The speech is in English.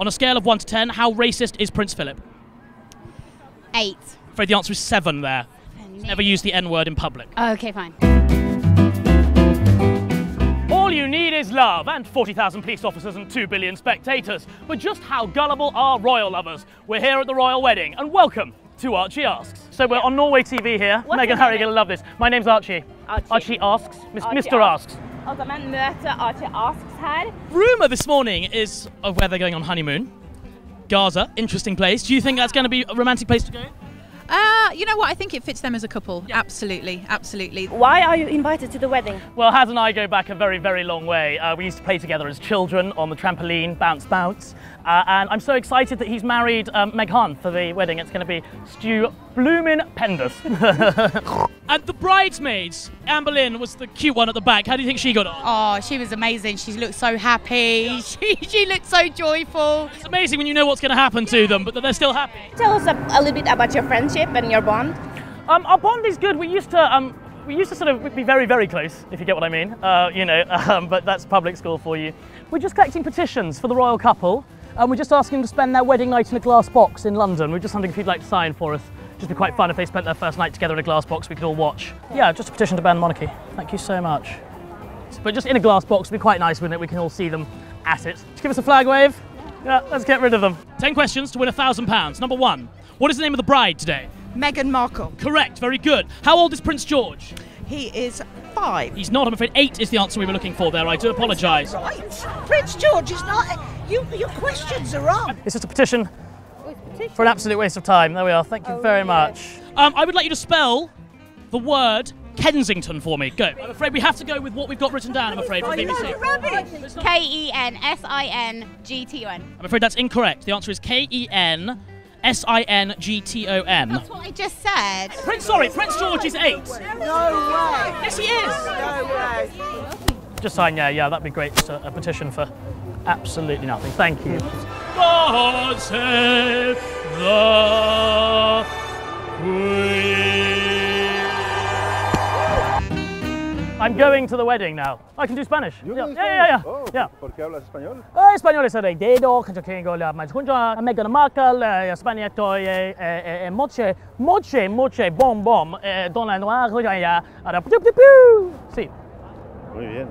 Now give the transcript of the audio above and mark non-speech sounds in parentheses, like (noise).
On a scale of 1 to 10, how racist is Prince Philip? Eight. I'm afraid the answer is 7 there. Never use the N word in public. Okay, fine. All you need is love and 40,000 police officers and 2 billion spectators. But just how gullible are royal lovers? We're here at the royal wedding and welcome to Archie Asks. So we're on Norway TV here. What's Meghan, your Harry, you're going to love this. My name's Archie. Archie. Asks. Mis- Archie Mr. Asks. Altså, man møter Archie Asks her. Rumour this morning is of where they're going on honeymoon. Gaza, interesting place. Do you think that's going to be a romantic place to go? Uh, you know what? I think it fits them as a couple. Absolutely, absolutely. Why are you invited to the wedding? Well, Haz and I go back a very, very long way. Uh, we used to play together as children on the trampoline, bounce, bounce. Uh, and I'm so excited that he's married um, Meg Han for the wedding. It's going to be Stu Bloomin' Penders. (laughs) and the bridesmaids, Amber Lynn was the cute one at the back. How do you think she got on? Oh, she was amazing. She looked so happy. (laughs) She, she looked so joyful. It's amazing when you know what's going to happen to them, but that they're still happy. Tell us a, a little bit about your friendship and your bond. Um, our bond is good. We used to um, we used to sort of be very very close, if you get what I mean. Uh, you know, (laughs) um, but that's public school for you. We're just collecting petitions for the royal couple, and we're just asking them to spend their wedding night in a glass box in London. We're just wondering if you'd like to sign for us. Just be quite fun if they spent their first night together in a glass box. We could all watch. Yeah, just a petition to ban the monarchy. Thank you so much. But just in a glass box would be quite nice, wouldn't it? We can all see them at it. Just give us a flag wave. Yeah, let's get rid of them. Ten questions to win a thousand pounds. Number one, what is the name of the bride today? Meghan Markle. Correct, very good. How old is Prince George? He is five. He's not, I'm afraid. Eight is the answer we were looking for there. I do apologise. Right. Prince George is not. You, your questions are wrong. It's just a petition for an absolute waste of time. There we are. Thank you very much. Um, I would like you to spell the word Kensington for me. Go. I'm afraid we have to go with what we've got written down, I'm afraid, from BBC. K E N S I N G T O N. I'm afraid that's incorrect. The answer is K E N S I N G T O N. That's what I just said. Prince, sorry, Prince George is eight. No way. Yes, he is. No way. Just sign, yeah, yeah, that'd be great. Just a, a petition for absolutely nothing. Thank you. God save the I'm going to the wedding now. I can do Spanish. You yeah, can yeah, yeah, yeah. Oh, yeah. ¿Por qué hablas español? Eh, español es el dedo, que yo tengo la más junta, Meghan Markle, eh, España estoy, eh, eh, eh, moche, moche, moche, bom, bom, eh, don la noire, ya, ya, ara, piu, piu, piu. Sí. Muy bien.